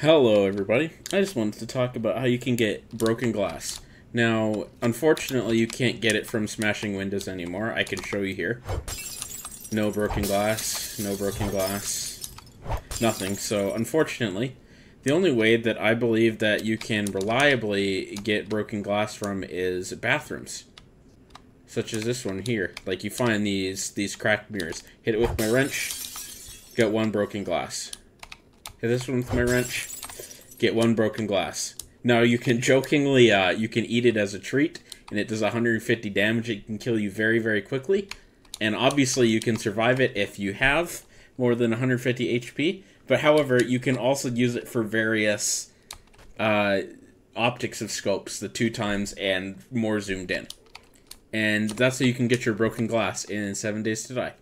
Hello, everybody. I just wanted to talk about how you can get broken glass. Now, unfortunately, you can't get it from smashing windows anymore. I can show you here. No broken glass, no broken glass, nothing. So, unfortunately, the only way that I believe that you can reliably get broken glass from is bathrooms. Such as this one here. Like, you find these, these cracked mirrors. Hit it with my wrench, get one broken glass. Hit this one with my wrench, get one broken glass. Now you can jokingly, uh, you can eat it as a treat, and it does 150 damage. It can kill you very, very quickly, and obviously you can survive it if you have more than 150 HP. But however, you can also use it for various uh, optics of scopes, the two times and more zoomed in, and that's how you can get your broken glass in Seven Days to Die.